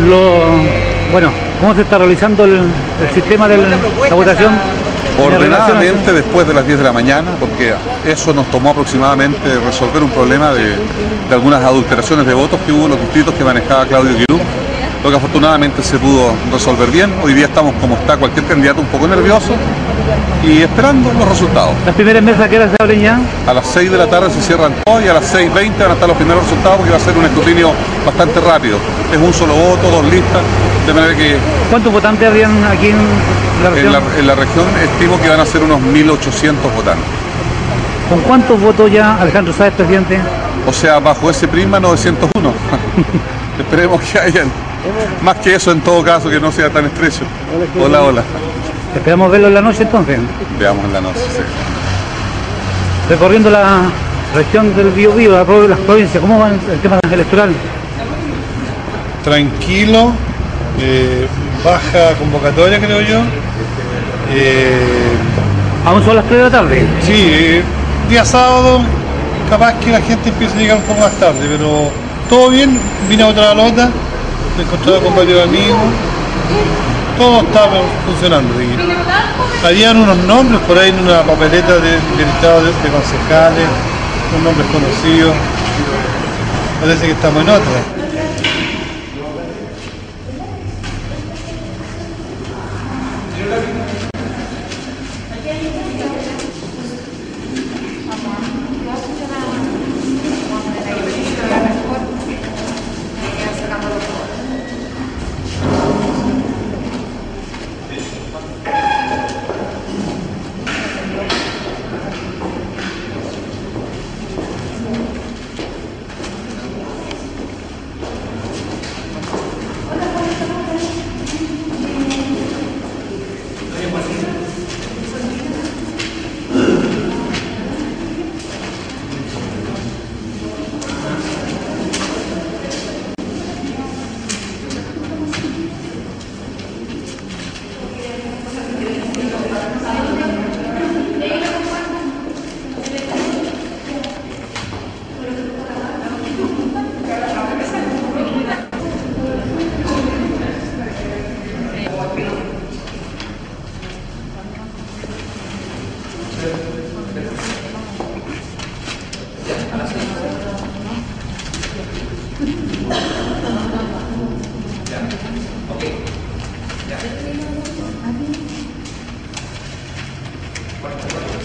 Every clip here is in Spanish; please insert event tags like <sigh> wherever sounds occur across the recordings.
lo, bueno, cómo se está realizando el, el sistema de la votación? Ordenadamente después de las 10 de la mañana, porque eso nos tomó aproximadamente resolver un problema de, de algunas adulteraciones de votos que hubo en los distritos que manejaba Claudio Guilú, lo que afortunadamente se pudo resolver bien. Hoy día estamos como está cualquier candidato un poco nervioso y esperando los resultados. ¿Las primeras mesas que se abren ya? A las 6 de la tarde se cierran todas y a las 6.20 van a estar los primeros resultados porque va a ser un escrutinio bastante rápido. Es un solo voto, dos listas, de manera que ¿Cuántos votantes habrían aquí en la en región? la, en la región estimo que van a ser unos 1.800 votantes. ¿Con cuántos votó ya Alejandro Sáez, presidente? O sea, bajo ese prisma 901. <laughs> Esperemos que hayan más que eso en todo caso, que no sea tan estrecho. Hola, hola. Esperamos verlo en la noche entonces. Veamos en la noche. sí. Recorriendo la región del Biobío, la pro- las provincias, ¿cómo va el tema electoral? tranquilo, eh, baja convocatoria creo yo. Eh, Aún son las 3 de la tarde. sí, eh, día sábado capaz que la gente empiece a llegar un poco más tarde, pero todo bien, vine a otra lota, me encontraba con varios amigos, todo estaba funcionando. Y habían unos nombres por ahí en una papeleta de, listado de, de concejales, unos nombres conocidos. Parece que estamos en otra.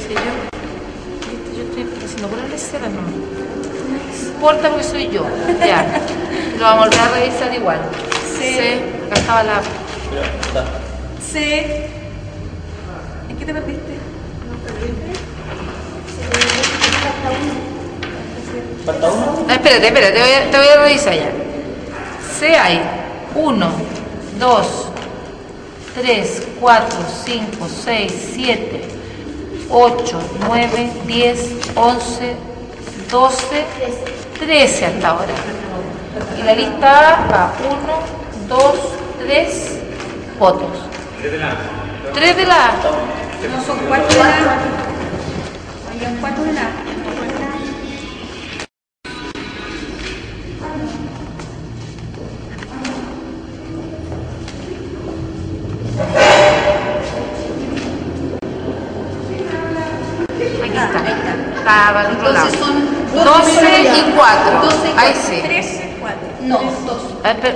Sí, yo, yo estoy haciendo pura lecera, no. No importa porque soy yo. Ya. Lo vamos a volver a revisar igual. Sí. Sí. Acá estaba la. Sí. ¿En qué te perdiste? Ah, espérate, espérate, te voy, a, te voy a revisar ya. C hay 1, 2, 3, 4, 5, 6, 7, 8, 9, 10, 11, 12, 13 hasta ahora. Y la lista A va 1, 2, 3 votos. 3 de la A. No, son cuatro de la Habían cuatro de la Aquí está. Estaba al otro lado. Entonces son 12 y 4. 12 y Ahí 4. sí. 3, 4. No, 2. A ver, espera.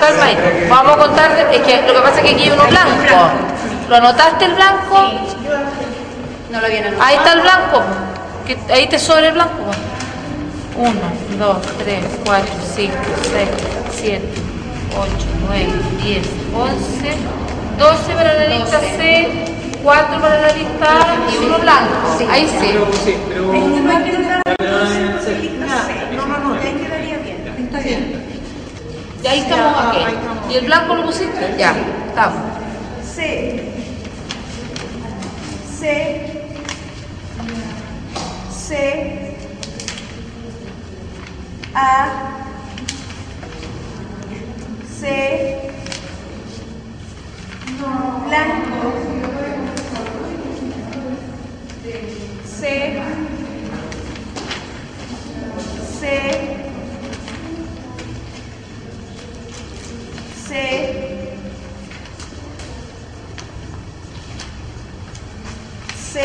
Calma ahí. Vamos a contar, es que lo que pasa es que aquí hay uno blanco. ¿Lo anotaste el blanco? No lo habían anotado. Ahí está el blanco. Ahí te sobra el blanco. 1, 2, 3, 4, 5, 6, 7, 8, 9, 10, 11, 12 para la lista C, 4 para la lista A y uno blanco. Ahí sí. Que anotar No, no, no. Ahí quedaría bien. Está bien. Y ahí estamos aquí. ¿Y el blanco lo pusiste? Ya, estamos. C. C. C. A. C. Blanco. C. C, C, C,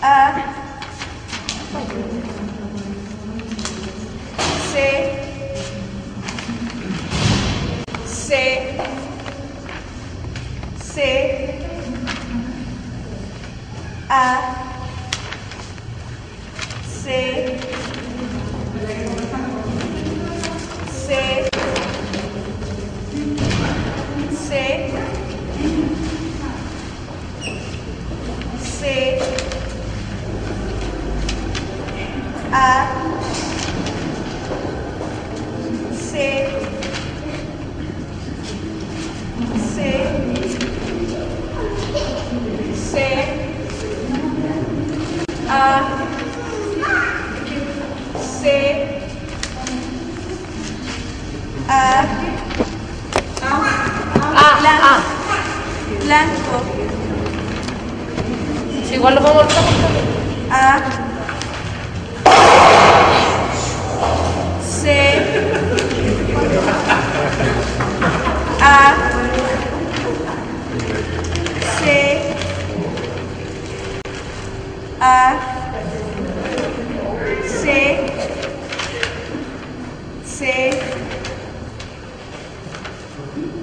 A,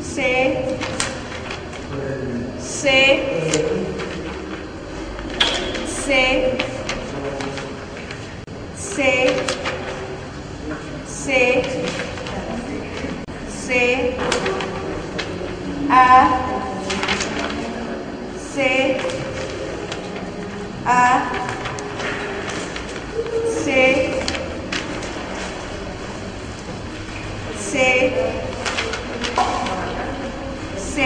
C, C, C, C, C, C, A, C, A, C, C,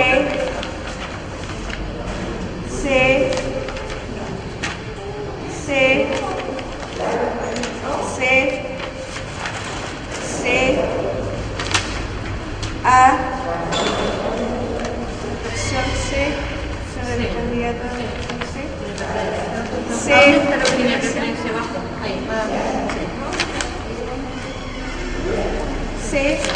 C, C, C, C, A, opción C, sobre el candidato C, C, C, C,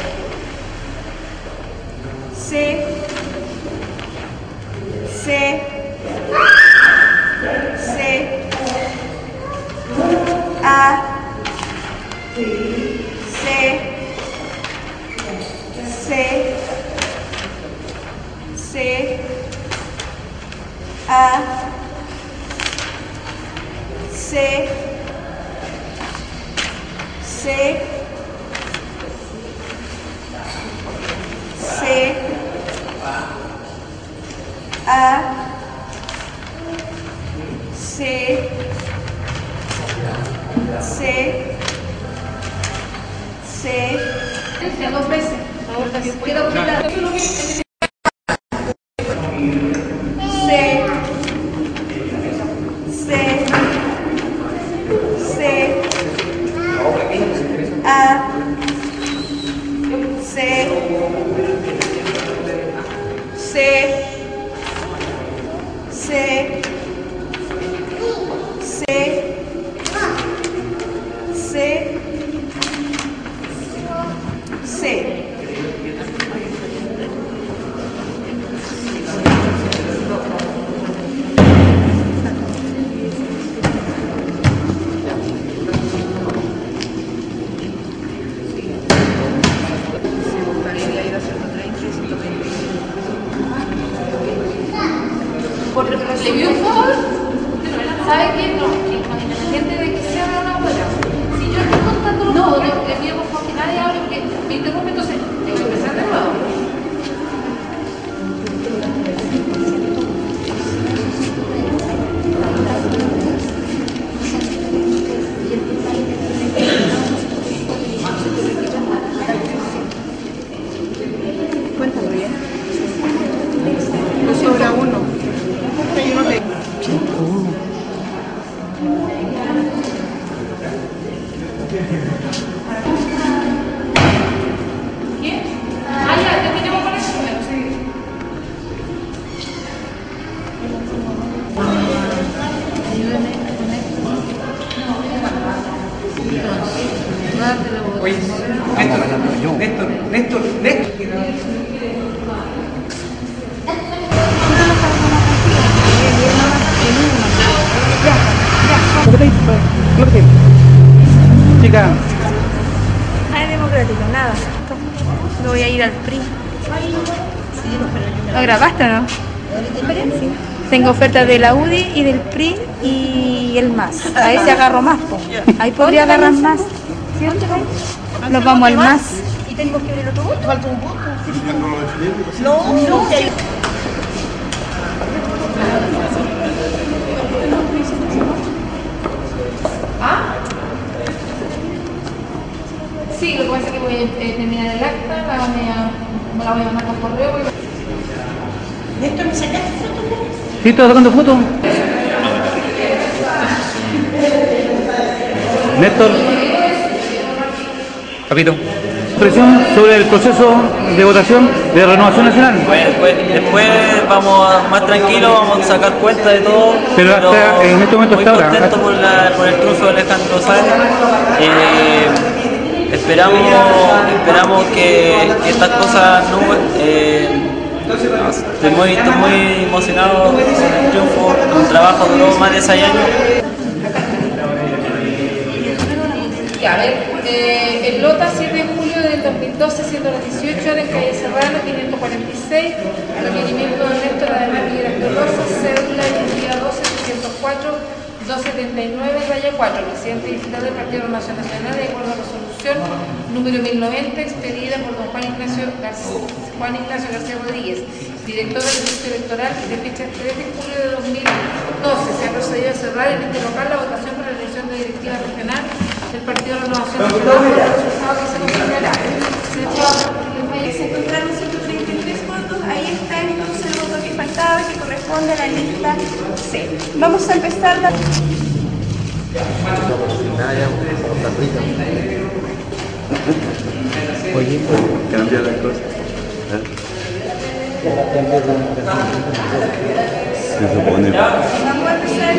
Es democrático, nada. Me voy a ir al PRI. ¿Lo grabaste o no? Sí. Tengo ofertas de la UDI y del PRI y el MAS. Ahí se agarro más. po. Ahí podría agarrar más. ¿Cierto? Nos vamos al MAS. ¿Y tengo que ver el otro voto? ¿Falta un voto? No, no. Sí, lo que pasa es que voy a eh, terminar el acta, la voy a, me la voy a mandar por correo. ¿Néstor me sacaste foto? ¿sí estás sacando fotos? Néstor, Capito. presión sobre el proceso de votación de renovación nacional. Bueno, después, después vamos a- más tranquilos, vamos a sacar cuenta de todo. Pero hasta en este momento muy hasta ahora, contento hasta- por, la- por el triunfo de Alejandro Sáenz. Eh, esperamos, esperamos que, estas cosas no... Eh, estoy muy, estoy muy emocionado con el triunfo. Un trabajo duró más de 6 años. Ya, a ver, eh, el Lota 7 de julio del 2012, siendo las 18 horas en calle Serrano, 546, requerimiento de Néstor Además Miguel Tolosa, cédula identidad 12 304 279 raya 4, presidente digital del Partido Nacional Nacional, de acuerdo a la resolución número 1090, expedida por don Juan Ignacio García, Juan Ignacio García Rodríguez, director del Servicio Electoral, y de fecha 3 de julio de 2012 se ha procedido a cerrar en este local la votación para la elección de directiva regional del Partido de Renovación Nacional por los resultados que. Se encontraron 133 votos, ahí está entonces el voto que faltaba que corresponde a la lista C. Vamos a empezar. La... Cambia las cosas. Se supone. A empezar.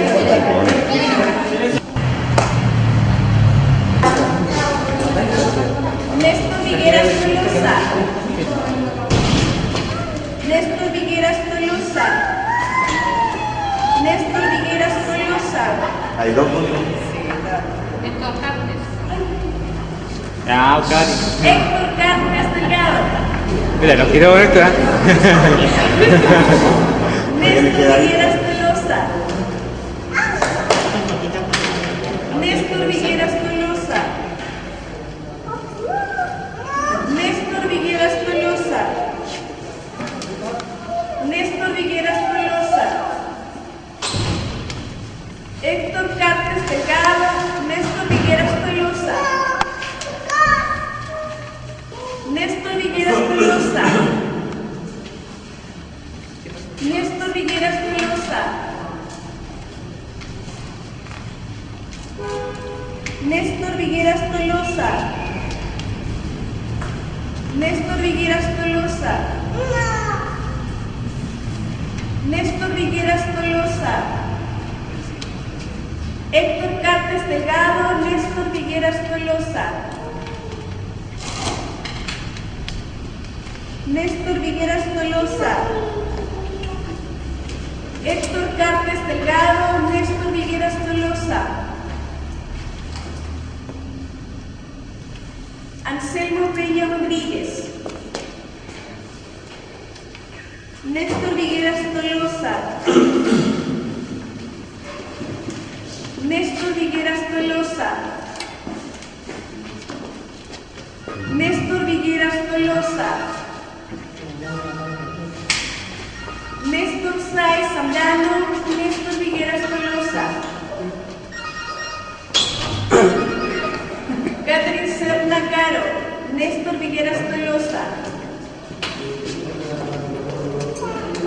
Néstor Vigueras Tolosa. Néstor Vigueras Tolosa. Néstor Vigueras Tolosa. Hay dos votos. Estos cartes. Ah, Cari. Héctor Cárdenas Delgado. Mira, no quiero ver esto, ¿eh? <laughs> Néstor Vigueras Tolosa. Néstor Vigueras Tolosa. Néstor Vigueras Tolosa. Néstor Vigueras Tolosa. Héctor Cartes Delgado. Néstor Vigueras Tolosa. Néstor Vigueras Tolosa. Néstor Vigueras Tolosa. Néstor Vigueras Tolosa. Néstor Vigueras Tolosa. Néstor Vigueras Tolosa. Héctor Cartes Delgado, Néstor Vigueras Tolosa. Néstor Vigueras Tolosa. Héctor Cartes Delgado, Néstor Vigueras Tolosa. Anselmo Peña Rodríguez. Néstor Vigueras Tolosa. Néstor Vigueras Tolosa. Néstor Vigueras Tolosa. Néstor Sáez Zambrano, Néstor Vigueras Tolosa. Néstor Vigueras Tolosa.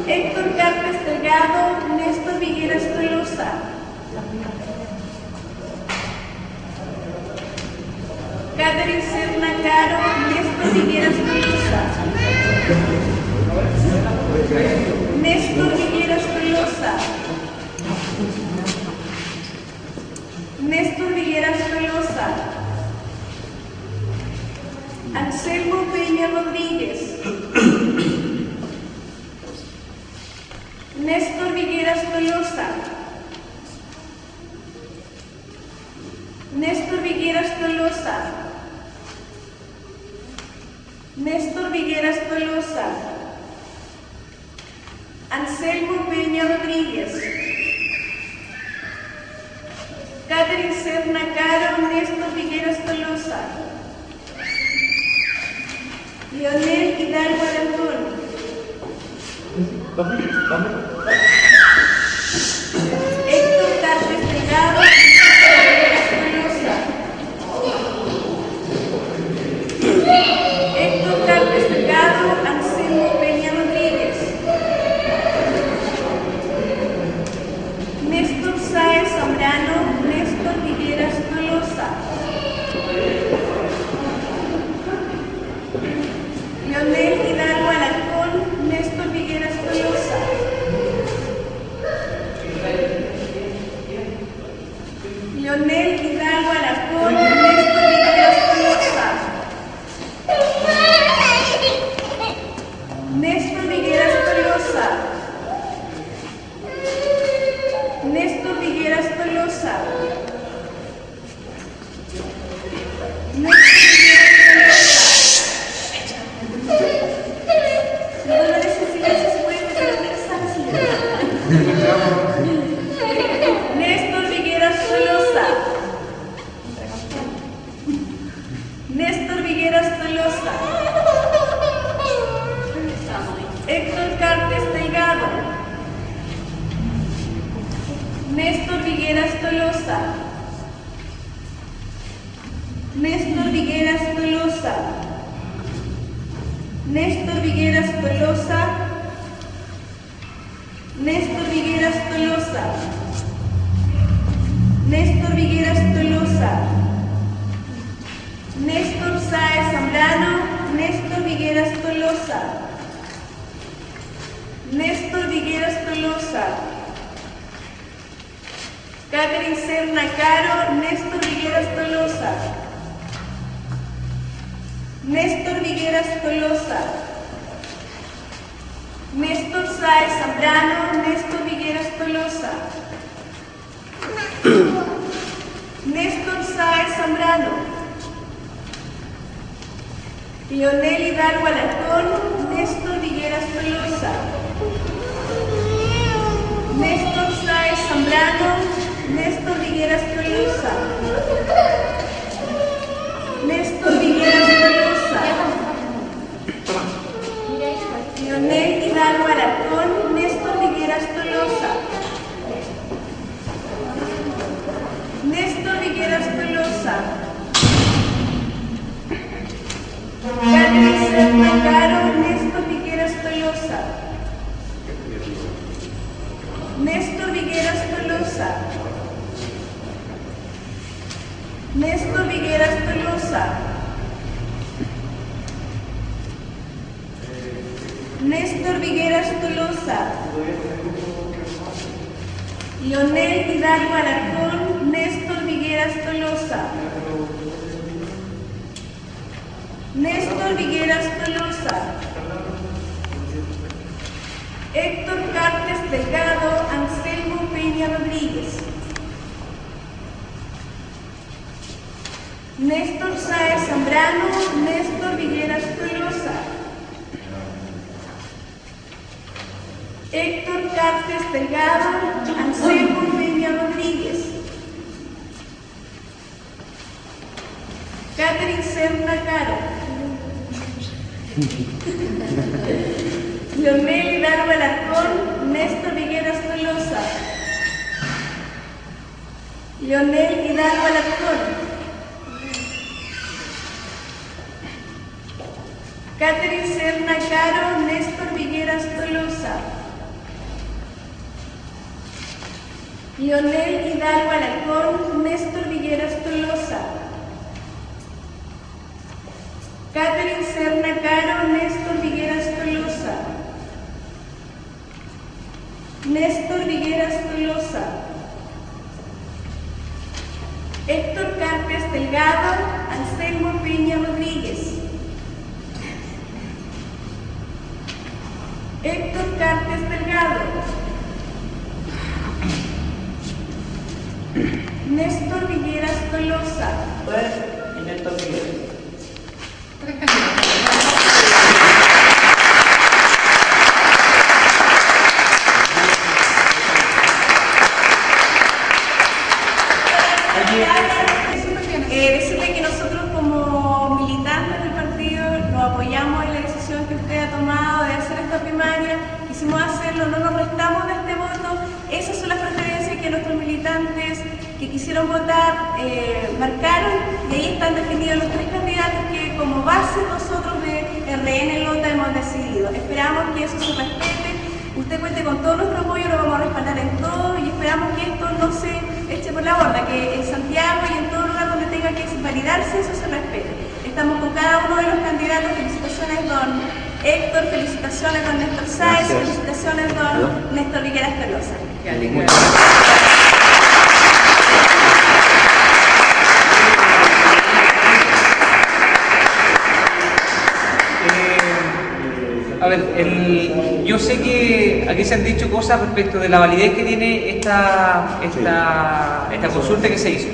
Héctor Cartes Delgado, Néstor Vigueras Tolosa. Catherine Serna Caro, Néstor Vigueras Tolosa. Néstor Vigueras Tolosa. Néstor Vigueras Tolosa. Anselmo Peña Rodríguez. Néstor Vigueras Tolosa. Néstor Vigueras Tolosa. Néstor Vigueras Tolosa. Anselmo Peña Rodríguez. Héctor Leonel Hidalgo Alarcón, Néstor Vigueras Tolosa. Néstor Sáez Zambrano, Néstor Vigueras Tolosa. Néstor Vigueras Tolosa. Leonel Hidalgo Alarcón, Néstor Vigueras Tolosa. Néstor Vigueras Tolosa. Catherine Serna Caro, Néstor Vigueras Tolosa. Néstor Vigueras Tolosa. Néstor Vigueras Tolosa. Néstor Vigueras Tolosa. Leonel Hidalgo Alarcón, Néstor Vigueras Tolosa. Néstor Vigueras Tolosa. Héctor Cartes Delgado, Anselmo Peña Rodríguez. Néstor Sáez Zambrano, Néstor Vigueras Tolosa. Héctor Cartes Delgado, Anselmo Peña Rodríguez. Catherine Serna Caro. Leonel Hidalgo Alarcón, Néstor Vigueras Tolosa. Leonel Hidalgo Alarcón. Catherine Serna Caro, Néstor Vigueras Tolosa. Leonel Hidalgo Alarcón, Néstor Vigueras Tolosa. Catherine Serna Caro, Néstor Vigueras Tolosa. Néstor Vigueras Tolosa. Héctor Cartes Delgado, Anselmo Peña Rodríguez. Héctor Cartes Delgado. Néstor Villeras Tolosa. Néstor Figueroa. Eh, decirle que nosotros como militantes del partido lo apoyamos en la decisión que usted ha tomado de hacer esta primaria, quisimos hacerlo, no nos restamos de este voto, esas son las preferencias que nuestros militantes que quisieron votar eh, marcaron y ahí están definidos los tres candidatos que como base nosotros de RN Lota hemos decidido. Esperamos que eso se respete, usted cuente con todo nuestro apoyo, lo vamos a respaldar en todo y esperamos que esto no se eche por la borda, que en Santiago y en todo lugar donde tenga que validarse eso se respete. Estamos con cada uno de los candidatos, felicitaciones don Héctor, felicitaciones don Néstor Sáez, felicitaciones don Néstor Viguera Espinosa. A ver, el- yo sé que aquí se han dicho cosas respecto de la validez que tiene esta, esta, esta consulta que se hizo.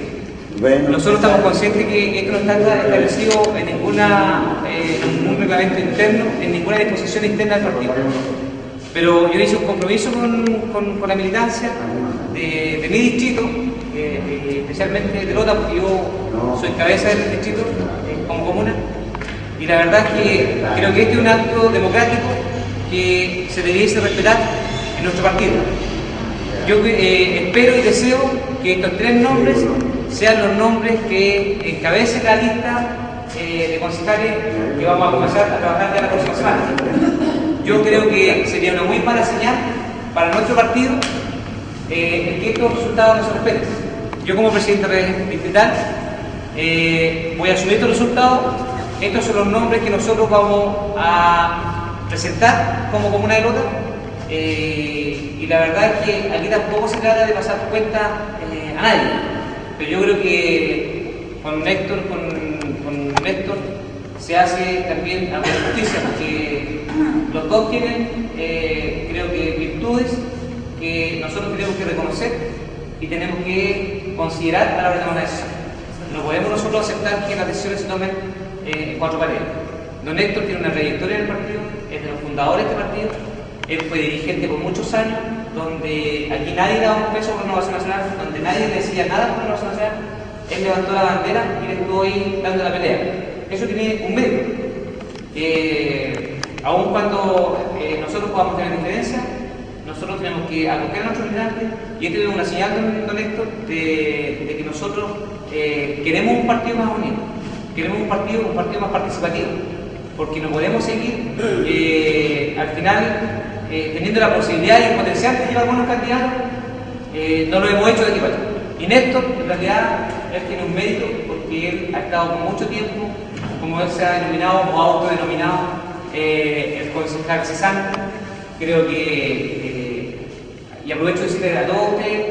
Nosotros estamos conscientes que esto no está establecido en ninguna, eh, ningún reglamento interno, en ninguna disposición interna del partido. Pero yo hice un compromiso con, con- con la militancia de, de mi distrito, eh, eh, especialmente de Lota, porque yo soy cabeza del distrito eh, como comuna. Y la verdad es que creo que este es un acto democrático que se debiese respetar en nuestro partido. Yo eh, espero y deseo que estos tres nombres sean los nombres que encabecen la lista eh, de concejales que vamos a comenzar a trabajar ya la próxima semana. Yo creo que sería una muy mala señal para nuestro partido eh, el que estos resultados no se respeten. Yo como presidente distrital eh, voy a asumir estos resultados. Estos son los nombres que nosotros vamos a presentar como comuna de Lota. Eh, y la verdad es que aquí tampoco se trata de pasar cuenta eh, a nadie. Pero yo creo que con Néstor, con, con se hace también alguna justicia, porque los dos tienen, eh, creo que, virtudes que nosotros tenemos que reconocer y tenemos que considerar a la hora de tomar una decisión. No podemos nosotros aceptar que las decisiones se tomen en cuatro paredes. Don Héctor tiene una trayectoria en el partido, es de los fundadores de este partido, él fue dirigente por muchos años, donde aquí nadie daba un peso por Renovación Nacional, donde nadie decía nada por Renovación Nacional, él levantó la bandera y él estuvo ahí dando la pelea. Eso tiene un mérito. Eh, aun cuando eh, nosotros podamos tener diferencias, nosotros tenemos que acoger a nuestros militantes y esto es una señal, don, don Héctor, de, de que nosotros eh, queremos un partido más unido, queremos un partido, un partido más participativo, porque no podemos seguir eh, al final eh, teniendo la posibilidad y el potencial de llevar buenos candidatos, eh, no lo hemos hecho de allá. Y Néstor, en realidad, él tiene un mérito porque él ha estado mucho tiempo, como él se ha denominado o autodenominado, el concejal cesante. Creo que, y aprovecho de decirle a todos ustedes,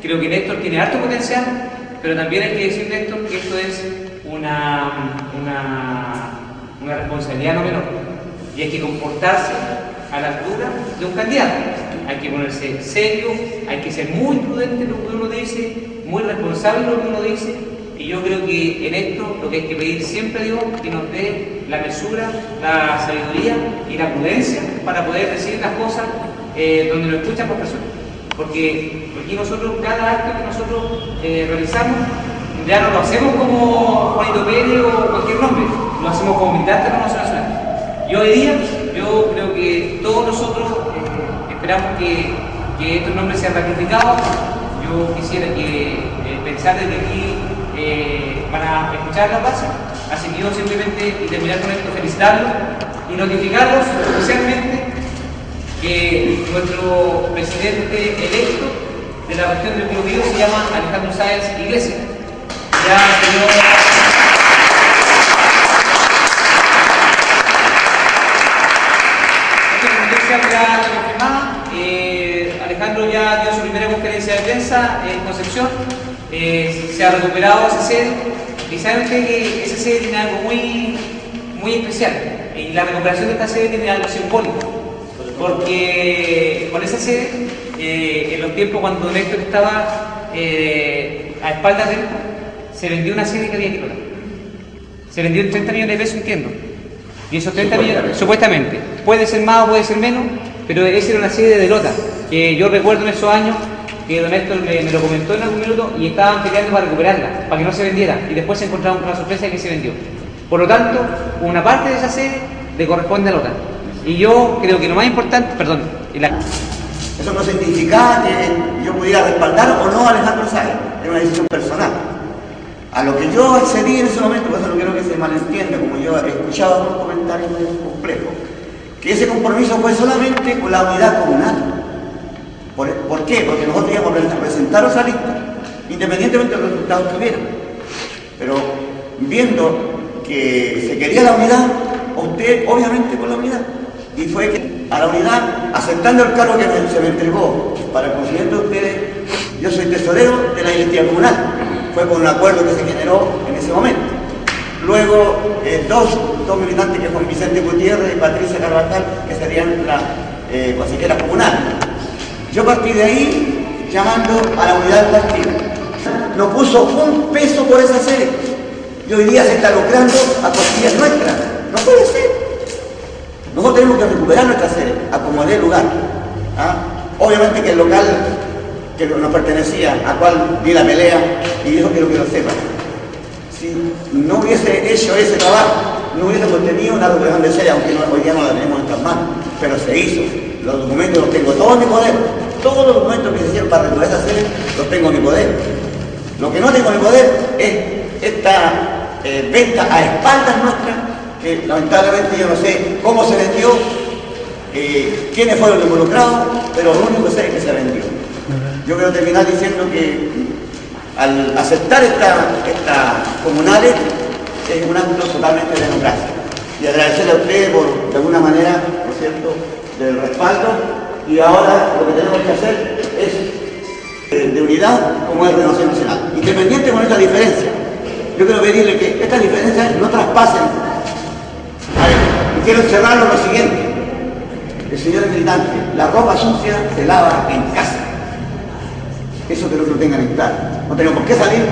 creo que Néstor tiene alto potencial, pero también hay que decir, Néstor, que esto es una, una, responsabilidad no menor. Y hay que comportarse a la altura de un candidato. Hay que ponerse serio, hay que ser muy prudente en lo que uno dice, muy responsable en lo que uno dice. Y yo creo que en esto lo que hay que pedir siempre a Dios que nos dé la mesura, la sabiduría y la prudencia para poder decir las cosas eh, donde lo escuchan por personas. Porque aquí nosotros, cada acto que nosotros eh, realizamos, ya no lo hacemos como Juanito Pérez o cualquier nombre, lo hacemos como militante de la Renovación Nacional. Y hoy día, yo creo que todos nosotros eh, esperamos que, estos nombres sean ratificados. Yo quisiera que eh, pensar de que aquí eh, van a escuchar la base. Así que yo simplemente, y terminar con esto, felicitarlos y notificarlos oficialmente que nuestro presidente electo de la región del Biobío se llama Alejandro Sáenz Iglesias. Ya señor... Alejandro ya dio su primera conferencia de prensa en Concepción. Eh, se ha recuperado esa sede. Y saben ustedes que esa sede tiene algo muy, muy especial. Y la recuperación de esta sede tiene algo simbólico. Porque con esa sede, eh, en los tiempos cuando Néstor estaba eh, a espaldas de se vendió una sede que había que. Se vendió en 30 millones de pesos, entiendo. Y esos 30 millones, supuestamente, puede ser más o puede ser menos, pero esa era una serie de lotas que yo recuerdo en esos años que Don Héctor me, me lo comentó en algún minuto y estaban peleando para recuperarla, para que no se vendiera. Y después se encontraron con la sorpresa de que se vendió. Por lo tanto, una parte de esa sede le corresponde a Lota. Y yo creo que lo más importante, perdón, la- Eso no significaba que yo pudiera respaldar o no a Alejandro Sáenz, era una decisión personal. A lo que yo accedí en ese momento, por eso no quiero que se malentienda, como yo he escuchado algunos comentarios muy complejos, que ese compromiso fue solamente con la unidad comunal. ¿Por, por qué? Porque nosotros íbamos a presentar esa lista, independientemente de los resultados que hubiera. Pero viendo que se quería la unidad, usted obviamente con la unidad. Y fue que a la unidad, aceptando el cargo que se me entregó para el de ustedes, yo soy tesorero de la directiva comunal. Fue con un acuerdo que se generó en ese momento. Luego, eh, dos, dos militantes que fueron Vicente Gutiérrez y Patricia Carvajal, que serían las eh, consejeras. Yo partí de ahí llamando a la unidad del. No puso un peso por esa sede. Y hoy día se está lucrando a costillas nuestras. No puede ser. Nosotros tenemos que recuperar nuestra sede, acomodar el lugar. ¿ah? Obviamente que el local que nos pertenecía, a cual di la pelea, y eso quiero que lo sepan. Si no hubiese hecho ese trabajo, no hubiese contenido una recuperación de sede, aunque hoy día no la tenemos en manos, pero se hizo. Los documentos los tengo todos en mi poder. Todos los documentos que se hicieron para recuperar esa sede los tengo en mi poder. Lo que no tengo en mi poder es esta eh, venta a espaldas nuestras, que lamentablemente yo no sé cómo se vendió, eh, quiénes fueron los involucrados, pero lo único que sé es que se vendió. Yo quiero terminar diciendo que al aceptar esta, esta comunales es un acto totalmente democrático. Y agradecerle a ustedes por, de alguna manera, ¿no es cierto?, del respaldo. Y ahora lo que tenemos que hacer es de, de unidad como es Renovación Nacional. Independiente con esta diferencia. Yo quiero pedirle que estas diferencias no traspasen. A ver, y quiero cerrarlo lo siguiente. El señor militante, la ropa sucia se lava en casa. Eso quiero que lo tengan en claro. No tenemos por qué salir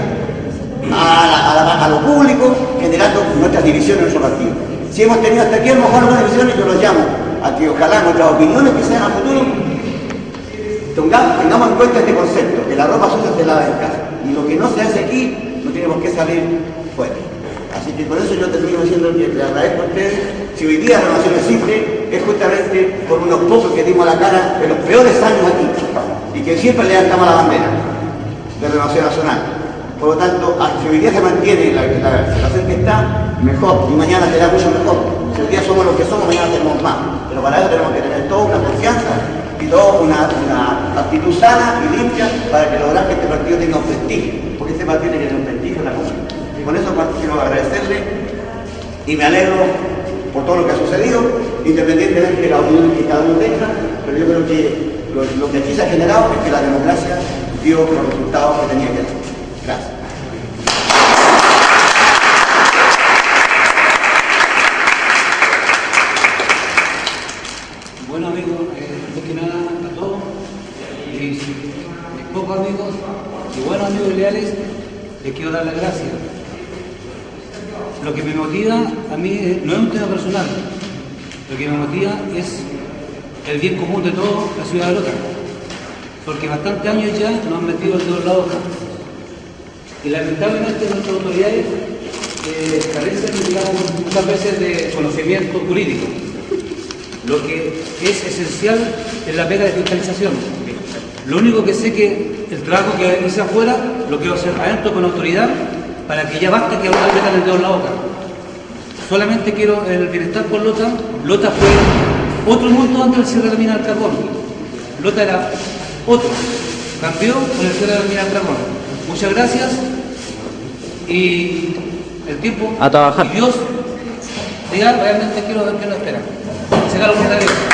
a, a lo público generando nuestras divisiones en nuestro partido. Si hemos tenido hasta aquí a lo mejor algunas divisiones, yo los llamo a que ojalá nuestras opiniones que sean a futuro tengamos, en cuenta este concepto, que la ropa sucia se lava en casa. Y lo que no se hace aquí no tiene por qué salir fuera. Así que con eso yo termino diciendo que le agradezco a ustedes. Si hoy día la Renovación existe, es justamente por unos pocos que dimos la cara en los peores años aquí. Y que siempre levantamos la bandera de Renovación Nacional. Por lo tanto, si hoy día se mantiene la, la situación que está, mejor. Y mañana será mucho mejor. Si hoy día somos los que somos, mañana tenemos más. Pero para eso tenemos que tener toda una confianza y toda una, actitud sana y limpia para que lograr que este partido tenga un prestigio. Porque este partido tiene que tener un prestigio en la comunidad. Y con eso quiero agradecerle y me alegro por todo lo que ha sucedido, independientemente de la opinión que cada uno tenga, pero yo creo que lo, que aquí se ha generado es que la democracia dio los resultados que tenía que dar. Gracias. Bueno amigos, eh, que nada a todos, y mis pocos amigos y buenos amigos leales, les quiero dar las gracias. Lo que me motiva a mí no es un tema personal, lo que me motiva es el bien común de toda la ciudad de Lota, porque bastantes años ya nos han metido el dedo en la boca. Y lamentablemente nuestras autoridades eh, carecen, digamos, muchas veces de conocimiento jurídico lo que es esencial es la pega de fiscalización. Lo único que sé que el trabajo que hice afuera lo quiero hacer adentro con autoridad para que ya basta que ahora metan el dedo en la boca. Solamente quiero el bienestar por Lota. Lota fue otro mundo antes del cierre de la mina del carbón. Lota era otro. Cambió con el cierre de la mina del carbón. Muchas gracias y el tiempo A trabajar. y Dios diga realmente quiero ver qué nos espera. Se la